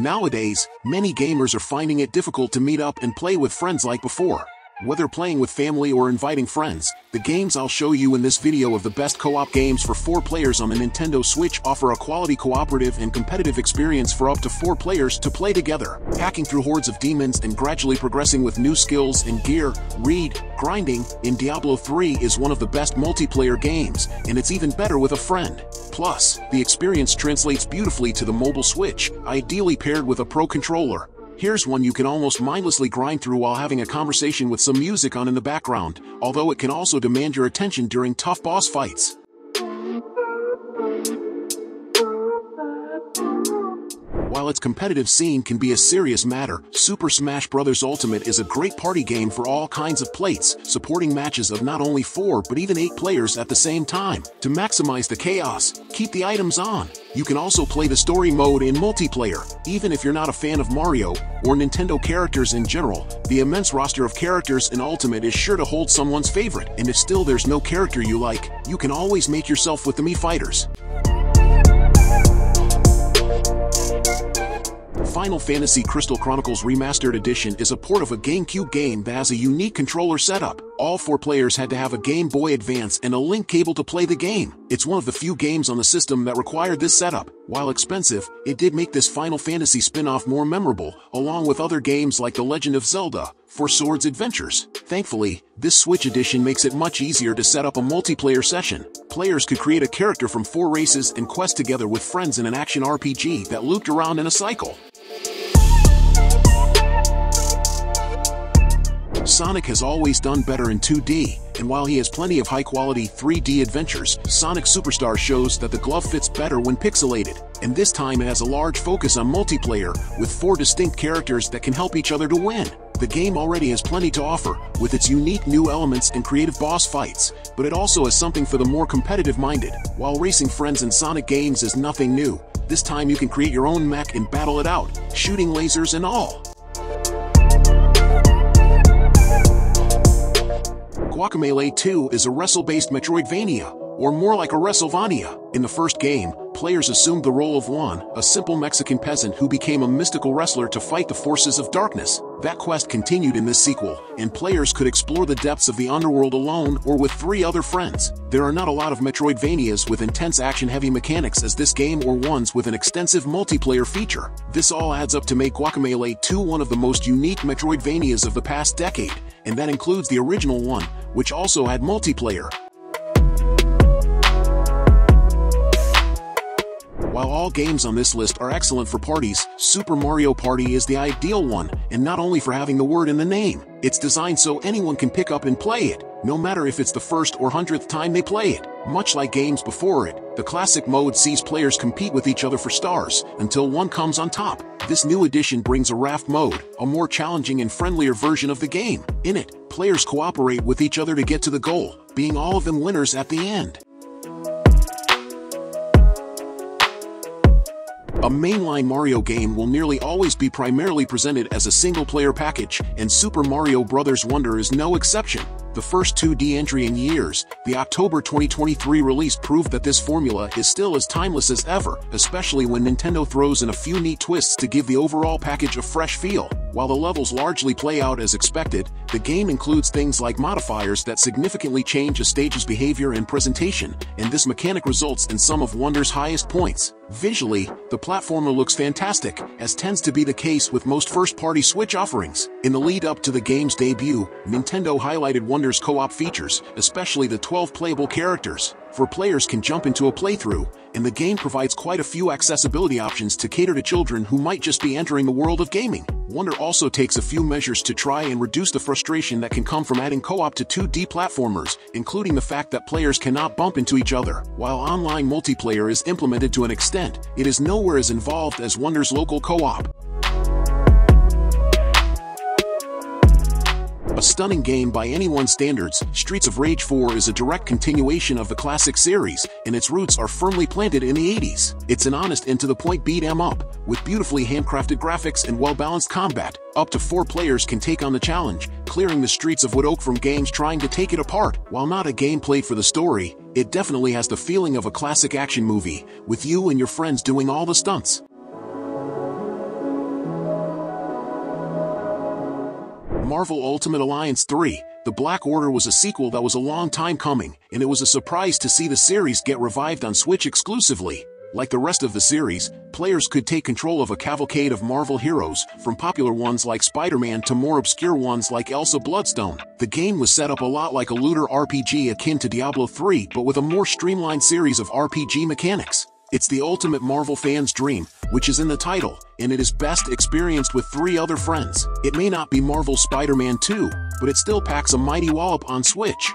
Nowadays, many gamers are finding it difficult to meet up and play with friends like before. Whether playing with family or inviting friends, the games I'll show you in this video of the best co-op games for 4 players on the Nintendo Switch offer a quality cooperative and competitive experience for up to 4 players to play together, hacking through hordes of demons and gradually progressing with new skills and gear, read, grinding, in Diablo 3 is one of the best multiplayer games, and it's even better with a friend. Plus, the experience translates beautifully to the mobile Switch, ideally paired with a Pro controller. Here's one you can almost mindlessly grind through while having a conversation with some music on in the background, although it can also demand your attention during tough boss fights. While its competitive scene can be a serious matter, Super Smash Bros. Ultimate is a great party game for all kinds of plates, supporting matches of not only 4 but even 8 players at the same time. To maximize the chaos, keep the items on. You can also play the story mode in multiplayer, even if you're not a fan of Mario or Nintendo characters in general. The immense roster of characters in Ultimate is sure to hold someone's favorite, and if still there's no character you like, you can always make yourself with the Mii Fighters. Final Fantasy Crystal Chronicles Remastered Edition is a port of a GameCube game that has a unique controller setup. All four players had to have a Game Boy Advance and a link cable to play the game. It's one of the few games on the system that required this setup. While expensive, it did make this Final Fantasy spin-off more memorable, along with other games like The Legend of Zelda, Four Swords Adventures. Thankfully, this Switch edition makes it much easier to set up a multiplayer session. Players could create a character from four races and quest together with friends in an action RPG that looped around in a cycle. Sonic has always done better in 2D, and while he has plenty of high-quality 3D adventures, Sonic Superstar shows that the glove fits better when pixelated, and this time it has a large focus on multiplayer, with four distinct characters that can help each other to win. The game already has plenty to offer, with its unique new elements and creative boss fights, but it also has something for the more competitive-minded. While racing friends in Sonic games is nothing new, this time you can create your own mech and battle it out, shooting lasers and all. Guacamelee 2 is a wrestle-based Metroidvania, or more like a WrestleVania. In the first game, players assumed the role of Juan, a simple Mexican peasant who became a mystical wrestler to fight the forces of darkness. That quest continued in this sequel, and players could explore the depths of the underworld alone or with three other friends. There are not a lot of Metroidvanias with intense action-heavy mechanics as this game or ones with an extensive multiplayer feature. This all adds up to make Guacamelee 2 one of the most unique Metroidvanias of the past decade, and that includes the original one, which also had multiplayer. While all games on this list are excellent for parties, Super Mario Party is the ideal one, and not only for having the word in the name. It's designed so anyone can pick up and play it, no matter if it's the first or hundredth time they play it. Much like games before it, the classic mode sees players compete with each other for stars, until one comes on top. This new edition brings a raft mode, a more challenging and friendlier version of the game. In it, players cooperate with each other to get to the goal, being all of them winners at the end. A mainline Mario game will nearly always be primarily presented as a single-player package, and Super Mario Bros. Wonder is no exception. The first 2D entry in years, the October 2023 release proved that this formula is still as timeless as ever, especially when Nintendo throws in a few neat twists to give the overall package a fresh feel. While the levels largely play out as expected, the game includes things like modifiers that significantly change a stage's behavior and presentation, and this mechanic results in some of Wonder's highest points. Visually, the platformer looks fantastic, as tends to be the case with most first-party Switch offerings. In the lead-up to the game's debut, Nintendo highlighted Wonder's co-op features, especially the 12 playable characters, for players can jump into a playthrough, and the game provides quite a few accessibility options to cater to children who might just be entering the world of gaming. Wonder also takes a few measures to try and reduce the frustration that can come from adding co-op to 2D platformers, including the fact that players cannot bump into each other. While online multiplayer is implemented to an extent, it is nowhere as involved as Wonder's local co-op. A stunning game by anyone's standards, Streets of Rage 4 is a direct continuation of the classic series, and its roots are firmly planted in the 80s. It's an honest and to-the-point beat 'em up, with beautifully handcrafted graphics and well-balanced combat. Up to four players can take on the challenge, clearing the streets of Wood Oak from games trying to take it apart. While not a game played for the story, it definitely has the feeling of a classic action movie, with you and your friends doing all the stunts. Marvel Ultimate Alliance 3, The Black Order was a sequel that was a long time coming, and it was a surprise to see the series get revived on Switch exclusively. Like the rest of the series, players could take control of a cavalcade of Marvel heroes, from popular ones like Spider-Man to more obscure ones like Elsa Bloodstone. The game was set up a lot like a looter RPG akin to Diablo 3 but with a more streamlined series of RPG mechanics. It's the ultimate Marvel fan's dream, which is in the title, and it is best experienced with three other friends. It may not be Marvel Spider-Man 2, but it still packs a mighty wallop on Switch.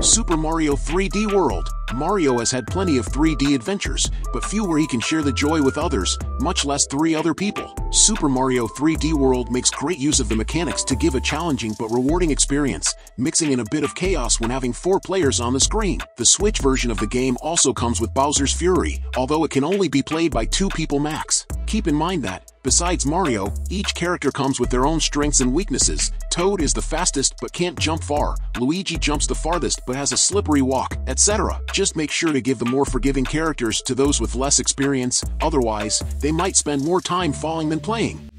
Super Mario 3D World. Mario has had plenty of 3D adventures, but few where he can share the joy with others, much less three other people. Super Mario 3D World makes great use of the mechanics to give a challenging but rewarding experience, mixing in a bit of chaos when having four players on the screen. The Switch version of the game also comes with Bowser's Fury, although it can only be played by two people max. Keep in mind that, besides Mario, each character comes with their own strengths and weaknesses. Toad is the fastest but can't jump far, Luigi jumps the farthest but has a slippery walk, etc. Just make sure to give the more forgiving characters to those with less experience, otherwise, they might spend more time falling than playing.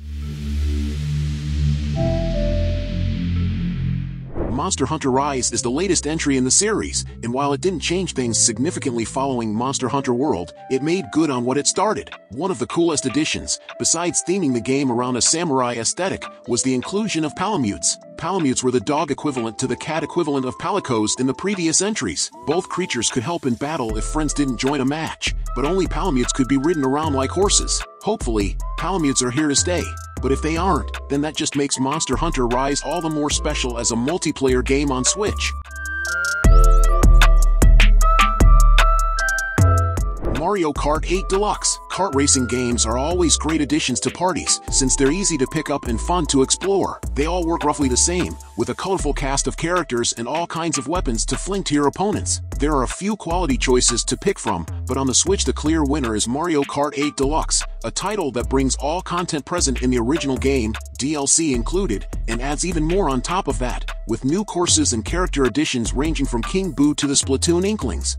Monster Hunter Rise is the latest entry in the series, and while it didn't change things significantly following Monster Hunter World, it made good on what it started. One of the coolest additions, besides theming the game around a samurai aesthetic, was the inclusion of Palamutes. Palamutes were the dog equivalent to the cat equivalent of Palicos in the previous entries. Both creatures could help in battle if friends didn't join a match, but only Palamutes could be ridden around like horses. Hopefully, Palamutes are here to stay. But if they aren't, then that just makes Monster Hunter Rise all the more special as a multiplayer game on Switch. Mario Kart 8 Deluxe. Kart racing games are always great additions to parties, since they're easy to pick up and fun to explore. They all work roughly the same, with a colorful cast of characters and all kinds of weapons to fling to your opponents. There are a few quality choices to pick from, but on the Switch the clear winner is Mario Kart 8 Deluxe, a title that brings all content present in the original game, DLC included, and adds even more on top of that, with new courses and character additions ranging from King Boo to the Splatoon Inklings.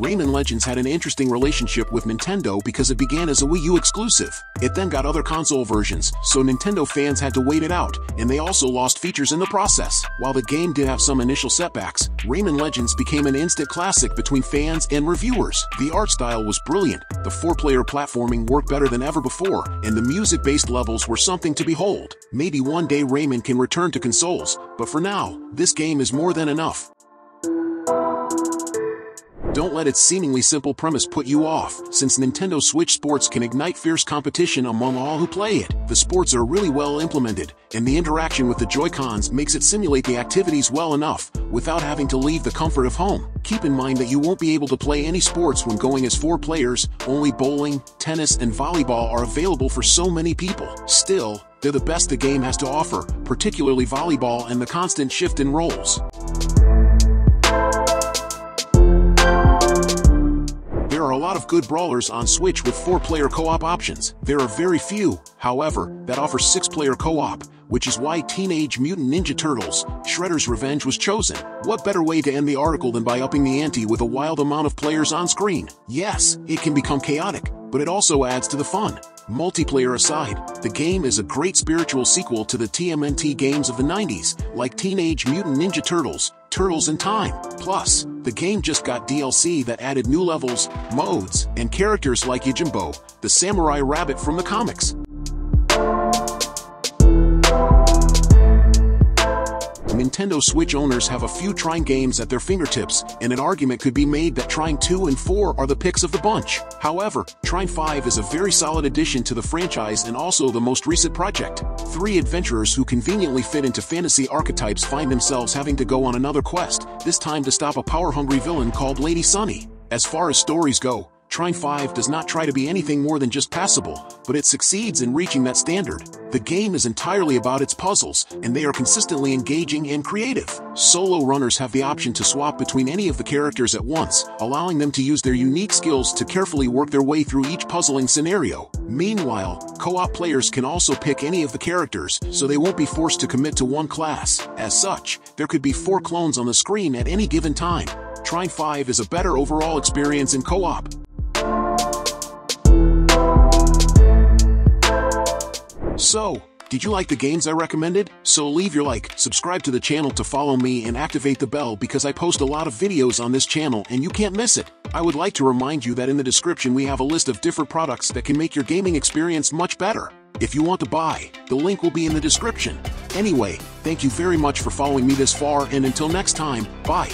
Rayman Legends had an interesting relationship with Nintendo because it began as a Wii U exclusive. It then got other console versions, so Nintendo fans had to wait it out, and they also lost features in the process. While the game did have some initial setbacks, Rayman Legends became an instant classic between fans and reviewers. The art style was brilliant, the four-player platforming worked better than ever before, and the music-based levels were something to behold. Maybe one day Rayman can return to consoles, but for now, this game is more than enough. Don't let its seemingly simple premise put you off, since Nintendo Switch Sports can ignite fierce competition among all who play it. The sports are really well implemented, and the interaction with the Joy-Cons makes it simulate the activities well enough, without having to leave the comfort of home. Keep in mind that you won't be able to play any sports when going as four players, only bowling, tennis, and volleyball are available for so many people. Still, they're the best the game has to offer, particularly volleyball and the constant shift in roles. Lot of good brawlers on Switch with 4-player co-op options. There are very few, however, that offer 6-player co-op, which is why Teenage Mutant Ninja Turtles, Shredder's Revenge was chosen. What better way to end the article than by upping the ante with a wild amount of players on screen? Yes, it can become chaotic, but it also adds to the fun. Multiplayer aside, the game is a great spiritual sequel to the TMNT games of the 90s, like Teenage Mutant Ninja Turtles, Turtles in Time. Plus, the game just got DLC that added new levels, modes, and characters like Yojimbo, the samurai rabbit from the comics. Nintendo Switch owners have a few Trine games at their fingertips, and an argument could be made that Trine 2 and 4 are the picks of the bunch. However, Trine 5 is a very solid addition to the franchise and also the most recent project. Three adventurers who conveniently fit into fantasy archetypes find themselves having to go on another quest, this time to stop a power-hungry villain called Lady Sunny. As far as stories go, Trine 5 does not try to be anything more than just passable, but it succeeds in reaching that standard. The game is entirely about its puzzles, and they are consistently engaging and creative. Solo runners have the option to swap between any of the characters at once, allowing them to use their unique skills to carefully work their way through each puzzling scenario. Meanwhile, co-op players can also pick any of the characters, so they won't be forced to commit to one class. As such, there could be four clones on the screen at any given time. Trine 5 is a better overall experience in co-op. So, did you like the games I recommended? So leave your like, subscribe to the channel to follow me and activate the bell because I post a lot of videos on this channel and you can't miss it. I would like to remind you that in the description we have a list of different products that can make your gaming experience much better. If you want to buy, the link will be in the description. Anyway, thank you very much for following me this far and until next time, bye.